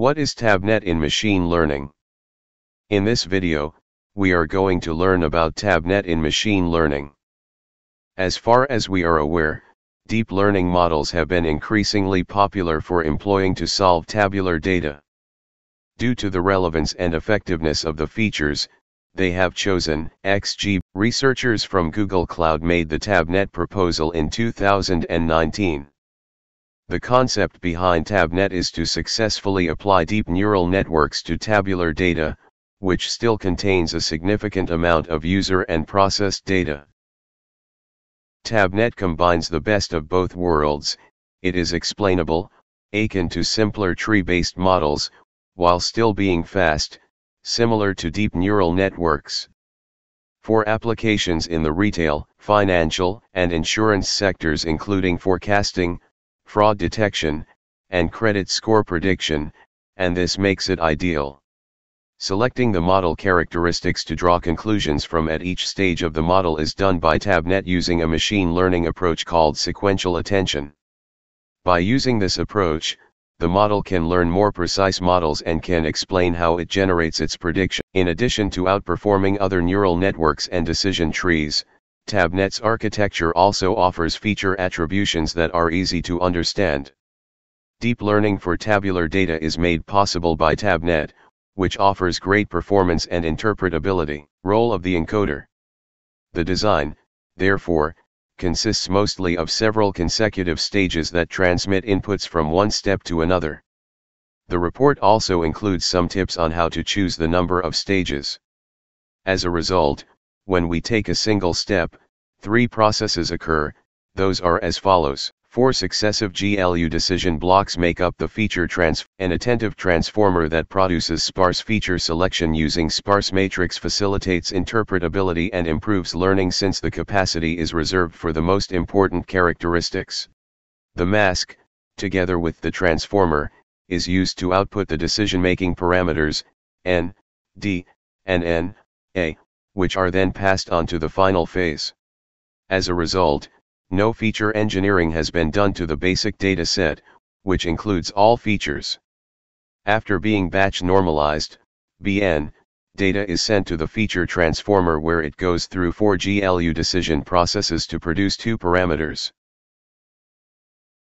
What is TabNet in machine learning? In this video, we are going to learn about TabNet in machine learning. As far as we are aware, deep learning models have been increasingly popular for employing to solve tabular data. Due to the relevance and effectiveness of the features, they have chosen XG. Researchers from Google Cloud made the TabNet proposal in 2019. The concept behind TabNet is to successfully apply deep neural networks to tabular data, which still contains a significant amount of user and processed data. TabNet combines the best of both worlds, it is explainable, akin to simpler tree-based models, while still being fast, similar to deep neural networks. For applications in the retail, financial, and insurance sectors including forecasting, fraud detection, and credit score prediction, and this makes it ideal. Selecting the model characteristics to draw conclusions from at each stage of the model is done by TabNet using a machine learning approach called sequential attention. By using this approach, the model can learn more precise models and can explain how it generates its prediction. In addition to outperforming other neural networks and decision trees, TabNet's architecture also offers feature attributions that are easy to understand. Deep learning for tabular data is made possible by TabNet, which offers great performance and interpretability. Role of the encoder. The design, therefore, consists mostly of several consecutive stages that transmit inputs from one step to another. The report also includes some tips on how to choose the number of stages. As a result, when we take a single step, three processes occur, those are as follows. Four successive GLU decision blocks make up the feature trans an attentive transformer that produces sparse feature selection using sparse matrix facilitates interpretability and improves learning since the capacity is reserved for the most important characteristics. The mask, together with the transformer, is used to output the decision-making parameters, n, d, and n, a, which are then passed on to the final phase. As a result, no feature engineering has been done to the basic data set, which includes all features. After being batch normalized, BN, data is sent to the feature transformer where it goes through four GLU decision processes to produce two parameters.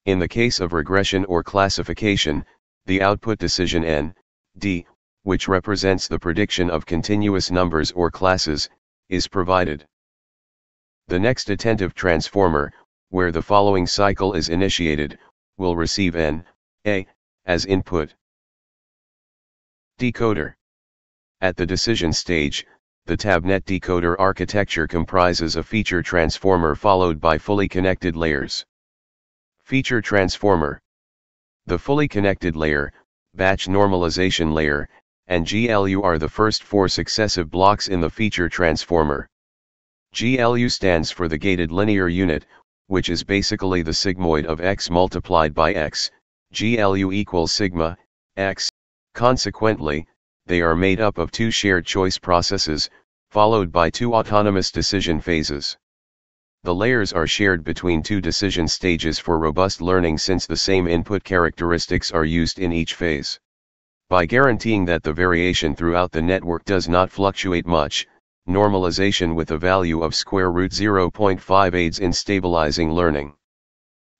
In the case of regression or classification, the output decision n, d, which represents the prediction of continuous numbers or classes, is provided. The next attentive transformer, where the following cycle is initiated, will receive n, a, as input. Decoder. At the decision stage, the TabNet decoder architecture comprises a feature transformer followed by fully connected layers. Feature transformer. The fully connected layer, batch normalization layer, and GLU are the first four successive blocks in the feature transformer. GLU stands for the gated linear unit, which is basically the sigmoid of x multiplied by x, GLU equals sigma, x, consequently, they are made up of two shared choice processes, followed by two autonomous decision phases. The layers are shared between two decision stages for robust learning since the same input characteristics are used in each phase. By guaranteeing that the variation throughout the network does not fluctuate much, normalization with a value of square root 0.5 aids in stabilizing learning.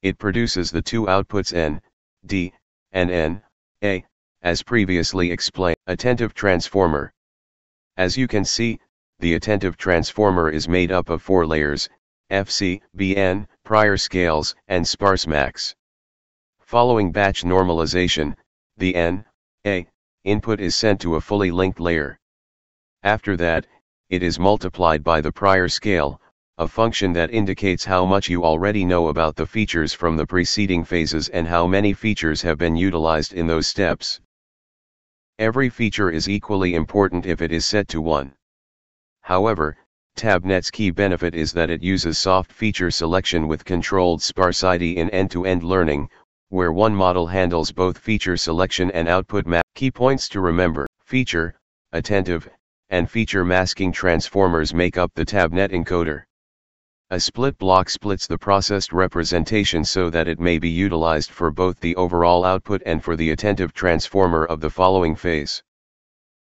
It produces the two outputs n, d, and n, a, as previously explained. Attentive transformer. As you can see, the attentive transformer is made up of four layers, FC, BN, prior scales, and sparse max. Following batch normalization, the n, a, input is sent to a fully linked layer. After that, it is multiplied by the prior scale, a function that indicates how much you already know about the features from the preceding phases and how many features have been utilized in those steps. Every feature is equally important if it is set to 1. However, TabNet's key benefit is that it uses soft feature selection with controlled sparsity in end-to-end -end learning, where one model handles both feature selection and output map. Key points to remember, feature, attentive, and feature masking transformers make up the TabNet encoder. A split block splits the processed representation so that it may be utilized for both the overall output and for the attentive transformer of the following phase.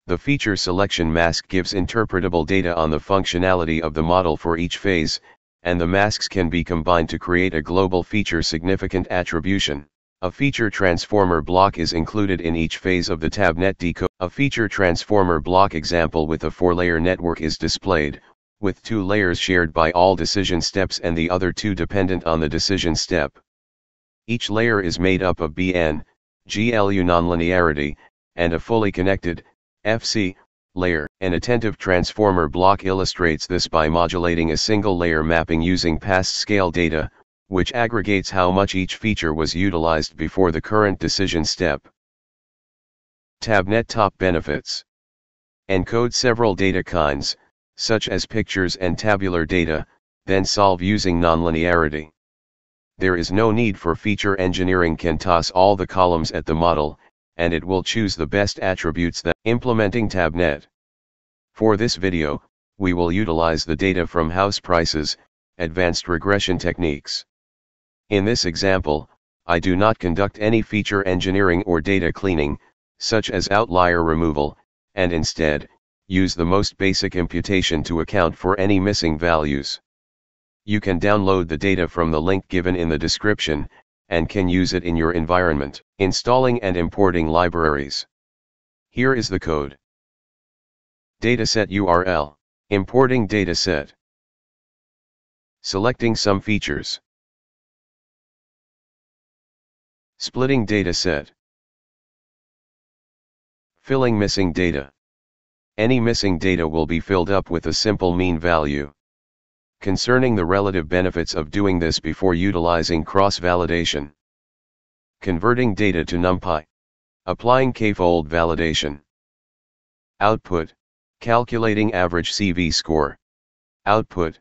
The feature selection mask gives interpretable data on the functionality of the model for each phase, and the masks can be combined to create a global feature significant attribution. A feature transformer block is included in each phase of the TabNet decode. A feature transformer block example with a four-layer network is displayed, with two layers shared by all decision steps and the other two dependent on the decision step. Each layer is made up of BN, GLU nonlinearity, and a fully connected, FC, layer. An attentive transformer block illustrates this by modulating a single layer mapping using past scale data, which aggregates how much each feature was utilized before the current decision step. TabNet Top Benefits Encode several data kinds, such as pictures and tabular data, then solve using nonlinearity. There is no need for feature engineering can toss all the columns at the model, and it will choose the best attributes that implementing TabNet. For this video, we will utilize the data from house prices, advanced regression techniques. In this example, I do not conduct any feature engineering or data cleaning, such as outlier removal, and instead, use the most basic imputation to account for any missing values. You can download the data from the link given in the description, and can use it in your environment. Installing and importing libraries. Here is the code. Dataset URL. Importing dataset. Selecting some features. Splitting dataset. Filling missing data. Any missing data will be filled up with a simple mean value. Concerning the relative benefits of doing this before utilizing cross-validation. Converting data to NumPy. Applying k-fold validation. Output, calculating average CV score. Output.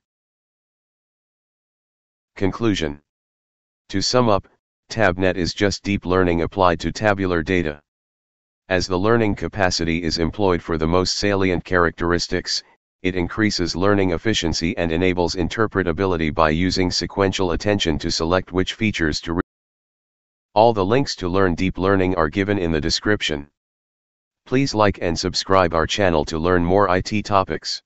Conclusion. To sum up, TabNet is just deep learning applied to tabular data. As the learning capacity is employed for the most salient characteristics, it increases learning efficiency and enables interpretability by using sequential attention to select which features to read. All the links to learn deep learning are given in the description. Please like and subscribe our channel to learn more IT topics.